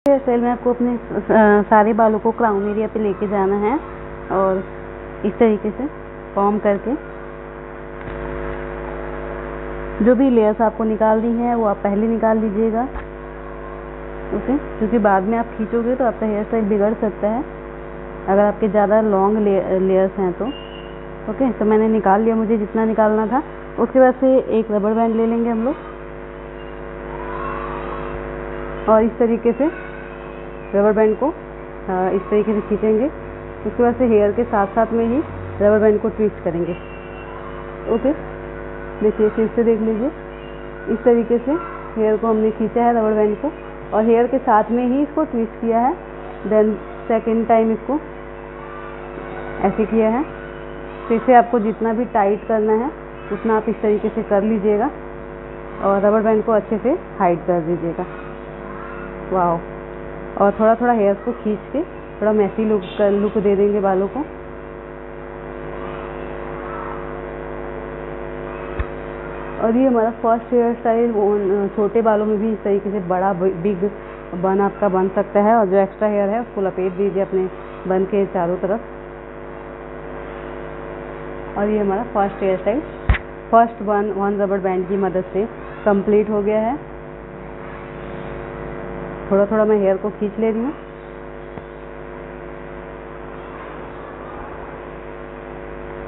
Style में आपको अपने सारे बालों को क्राउन एरिया पे लेके जाना है और इस तरीके से फॉर्म करके जो भी लेयर्स आपको निकालनी है, वो आप पहले निकाल लीजिएगा। ओके क्योंकि बाद में आप खींचोगे तो आपका हेयर स्टाइल बिगड़ सकता है। अगर आपके ज़्यादा लॉन्ग लेयर्स हैं तो। ओके तो मैंने निकाल लिया, मुझे जितना निकालना था। उसके बाद से एक रबर बैंड ले लेंगे हम लोग। और इस तरीके से रबर बैंड को इस तरीके से खींचेंगे। उसके बाद से हेयर के साथ साथ में ही रबर बैंड को ट्विस्ट करेंगे। ओके, देखिए, फिर से देख लीजिए। इस तरीके से हेयर को हमने खींचा है रबर बैंड को और हेयर के साथ में ही इसको ट्विस्ट किया है। देन सेकेंड टाइम इसको ऐसे किया है। फिर से आपको जितना भी टाइट करना है, उतना आप इस तरीके से कर लीजिएगा और रबर बैंड को अच्छे से हाइड कर दीजिएगा। वाह और थोड़ा थोड़ा हेयर को खींच के थोड़ा मैसी लुक लुक दे देंगे बालों को। और ये हमारा फ़र्स्ट हेयर स्टाइल छोटे बालों में भी इस तरीके से बड़ा बिग बन आपका बन सकता है और जो एक्स्ट्रा हेयर है, उसको लपेट दीजिए अपने बन के चारों तरफ़। और ये हमारा first hairstyle first one one rubber band की मदद से कंप्लीट हो गया है। थोड़ा थोड़ा मैं हेयर को खींच ले रही हूँ।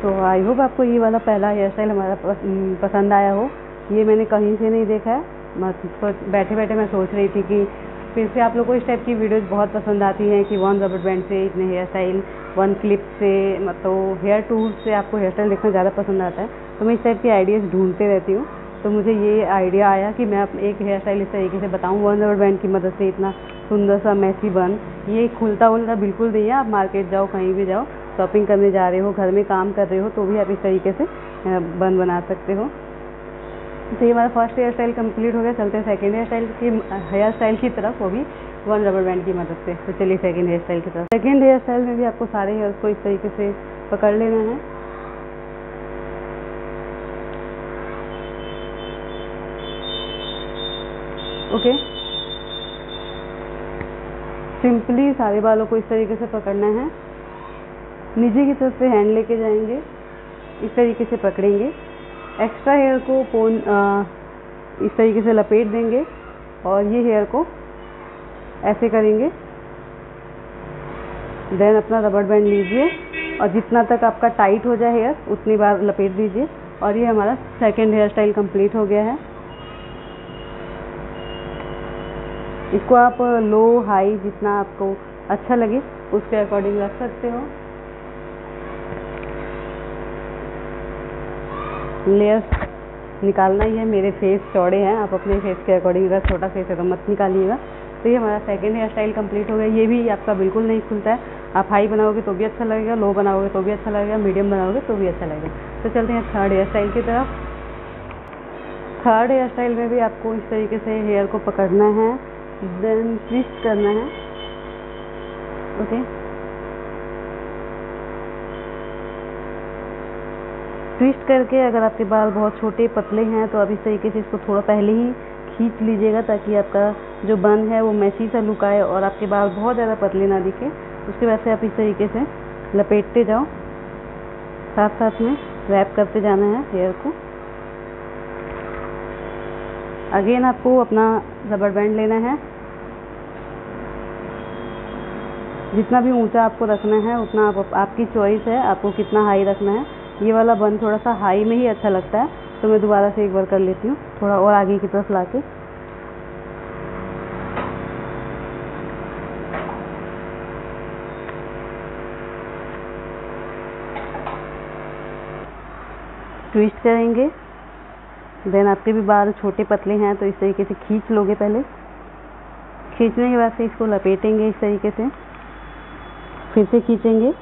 तो आई होप आपको ये वाला पहला हेयर स्टाइल हमारा पसंद आया हो। ये मैंने कहीं से नहीं देखा है। मैं बैठे बैठे मैं सोच रही थी कि फिर से आप लोग को इस टाइप की वीडियोस बहुत पसंद आती हैं कि वन रबर बैंड से इतने हेयर स्टाइल वन क्लिप से मतलब हेयर टूल से आपको हेयर स्टाइल देखना ज़्यादा पसंद आता है। तो मैं इस टाइप की आइडियाज़ ढूंढते रहती हूँ। तो मुझे ये आइडिया आया कि मैं एक हेयर स्टाइल इस तरीके से बताऊँ। वन रबर बैंड की मदद से इतना सुंदर सा मैसी बन ये खुलता उलता बिल्कुल नहीं है। आप मार्केट जाओ, कहीं भी जाओ शॉपिंग करने जा रहे हो, घर में काम कर रहे हो तो भी आप इस तरीके से बन बना सकते हो। तो ये हमारा फ़र्स्ट हेयर स्टाइल कंप्लीट हो गया। चलते हैं सेकेंड हेयर स्टाइल की हेयर स्टाइल की तरफ़। वो भी वन रबर बैंड की मदद से। तो चलिए सेकेंड हेयर स्टाइल की तरफ़। सेकेंड हेयर स्टाइल में भी आपको सारे हेयर को इस तरीके से पकड़ लेना है। ओके सिंपली सारे बालों को इस तरीके से पकड़ना है। नीचे की तरफ़ से हैंड लेके जाएँगे। इस तरीके से पकड़ेंगे। एक्स्ट्रा हेयर को पोन इस तरीके से लपेट देंगे और ये हेयर को ऐसे करेंगे। देन अपना रबड़ बैंड लीजिए और जितना तक आपका टाइट हो जाए हेयर उतनी बार लपेट दीजिए और ये हमारा सेकेंड हेयर स्टाइल कंप्लीट हो गया है। इसको आप लो, हाई जितना आपको अच्छा लगे, उसके अकॉर्डिंग रख सकते हो। लेयर्स निकालना ही है, मेरे फेस चौड़े हैं, आप अपने फेस के अकॉर्डिंग, अगर छोटा फेस है तो मत निकालिएगा। तो ये हमारा सेकेंड हेयर स्टाइल कंप्लीट हो गया। ये भी आपका बिल्कुल नहीं खुलता है। आप हाई बनाओगे तो भी अच्छा लगेगा लो बनाओगे तो भी अच्छा लगेगा मीडियम बनाओगे तो भी अच्छा लगेगा। तो चलते हैं थर्ड हेयर स्टाइल की तरफ़। थर्ड हेयर स्टाइल में भी आपको इस तरीके से हेयर को पकड़ना है। देन ट्विस्ट करना है ओके ट्विस्ट करके अगर आपके बाल बहुत छोटे पतले हैं तो आप इस तरीके से इसको थोड़ा पहले ही खींच लीजिएगा ताकि आपका जो बन है वो मैसी सा लुक आए और आपके बाल बहुत ज़्यादा पतले ना दिखे। उसके बाद से आप इस तरीके से लपेटते जाओ। साथ साथ में रैप करते जाना है हेयर को। अगेन आपको अपना रबर बैंड लेना है। जितना भी ऊँचा आपको रखना है, उतना आप आपकी चॉइस है, आपको कितना हाई रखना है। ये वाला बन थोड़ा सा हाई में ही अच्छा लगता है तो मैं दोबारा से एक बार कर लेती हूँ, थोड़ा और आगे की तरफ़ ला के ट्विस्ट करेंगे देन आपके भी बाल छोटे पतले हैं तो इस तरीके से खींच लोगे पहले। खींचने के बाद से इसको लपेटेंगे इस तरीके से। फिर से खींचेंगे।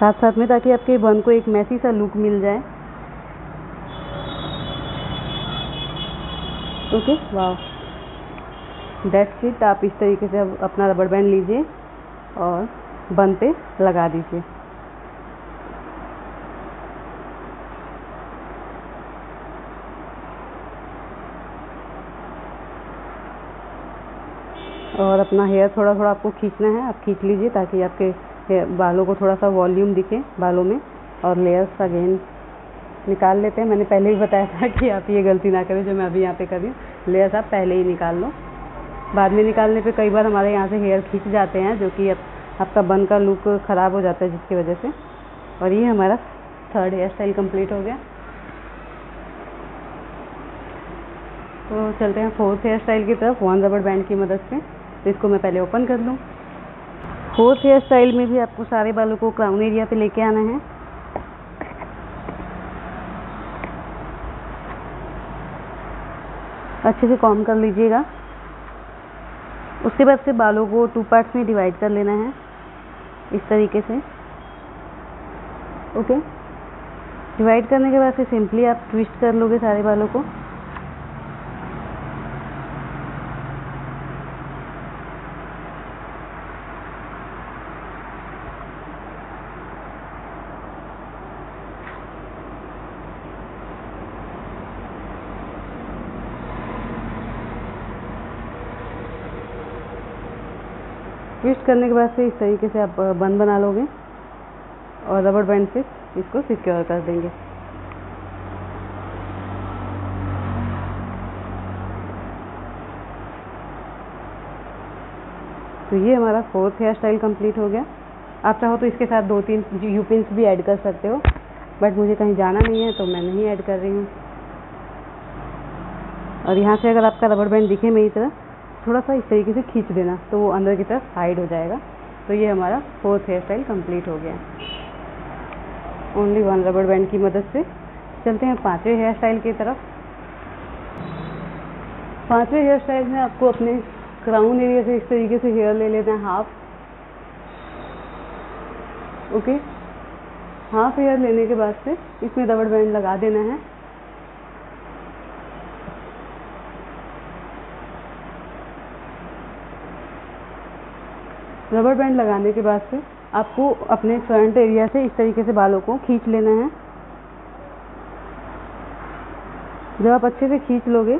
साथ साथ में ताकि आपके बन को एक मैसी सा लुक मिल जाए। ओके वाह इट आप इस तरीके से अपना रबड़ बैंड लीजिए और बन पे लगा दीजिए। और अपना हेयर थोड़ा थोड़ा आपको खींचना है, आप खींच लीजिए ताकि आपके बालों को थोड़ा सा वॉल्यूम दिखे बालों में और लेयर्स अगेन निकाल लेते हैं। मैंने पहले ही बताया था कि आप ये गलती ना करें जो मैं अभी यहाँ पे कर रही हूँ। लेयर्स आप पहले ही निकाल लो। बाद में निकालने पे कई बार हमारे यहाँ से हेयर खींच जाते हैं जो कि अब आपका बन का लुक ख़राब हो जाता है जिसकी वजह से। और ये हमारा थर्ड हेयर स्टाइल कंप्लीट हो गया। तो चलते हैं फोर्थ हेयर स्टाइल की तरफ़ वन रबड़ बैंड की मदद से। तो इसको मैं पहले ओपन कर लूँ। फोर्थ हेयर स्टाइल में भी आपको सारे बालों को क्राउन एरिया पे लेके आना है। अच्छे से कॉम कर लीजिएगा। उसके बाद से बालों को टू पार्ट्स में डिवाइड कर लेना है। इस तरीके से। ओके डिवाइड करने के बाद से सिंपली आप ट्विस्ट कर लोगे सारे बालों को। ट्विस्ट करने के बाद से इस तरीके से आप बंद बना लोगे। और रबड़ बैंड से इसको सिक्योर कर देंगे। तो ये हमारा फोर्थ हेयर स्टाइल कंप्लीट हो गया। आप चाहो तो इसके साथ दो तीन यू पिंस भी ऐड कर सकते हो। बट मुझे कहीं जाना नहीं है तो मैं नहीं ऐड कर रही हूँ। और यहाँ से अगर आपका रबड़ बैंड दिखे मेरी तरह थोड़ा सा इस तरीके से खींच देना तो वो अंदर की तरफ़ हाइड हो जाएगा। तो ये हमारा फोर्थ हेयर स्टाइल कंप्लीट हो गया। ओनली वन रबड़ बैंड की मदद से। चलते हैं पाँचवें हेयर स्टाइल की तरफ़। पाँचवें हेयर स्टाइल में आपको अपने क्राउन एरिया से इस तरीके से हेयर ले लेना है हाफ़ ओके हाफ़ हेयर लेने के बाद से इसमें रबड़ बैंड लगा देना है। रबर बैंड लगाने के बाद से आपको अपने फ्रंट एरिया से इस तरीके से बालों को खींच लेना है। जब आप अच्छे से खींच लोगे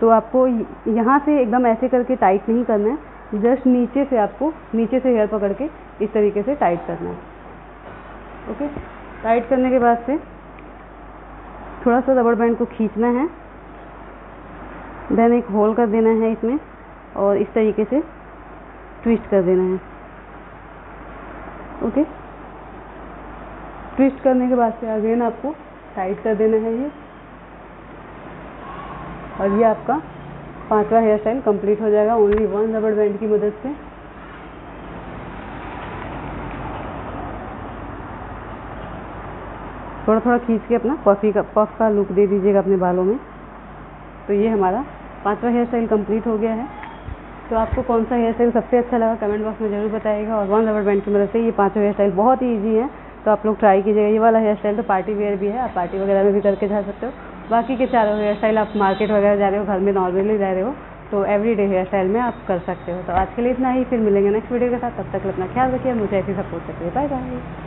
तो आपको यहाँ से एकदम ऐसे करके टाइट नहीं करना है। जस्ट नीचे से आपको, नीचे से हेयर पकड़ के इस तरीके से टाइट करना है। ओके टाइट करने के बाद से थोड़ा सा रबड़ बैंड को खींचना है। देन एक होल कर देना है इसमें और इस तरीके से ट्विस्ट कर देना है। ओके ट्विस्ट करने के बाद से अगेन आपको टाइट कर देना है ये। और ये आपका पांचवा हेयर स्टाइल कंप्लीट हो जाएगा। ओनली वन रबड़ बैंड की मदद से। थोड़ा थोड़ा खींच के अपना पफी का पफ का लुक दे दीजिएगा अपने बालों में। तो ये हमारा पांचवा हेयर स्टाइल कंप्लीट हो गया है। तो आपको कौन सा हेयर स्टाइल सबसे अच्छा लगा कमेंट बॉक्स में ज़रूर बताइएगा। और वन रबर बैंड की मदद से ये पाँचों हेयर स्टाइल बहुत ही ईजी है। तो आप लोग ट्राई कीजिएगा। ये वाला हेयर स्टाइल तो पार्टी वेयर भी है। आप पार्टी वगैरह में भी करके जा सकते हो। बाकी के चारों हेयर स्टाइल आप मार्केट वगैरह जा रहे हो, घर में नॉर्मली रह रहे हो तो एवरी डे हेयर स्टाइल में आप कर सकते हो। तो आज के लिए इतना ही। फिर मिलेंगे नेक्स्ट वीडियो के साथ। तब तक अपना ख्याल रखिए। मुझे ऐसी सपोर्ट करिए बाय बाय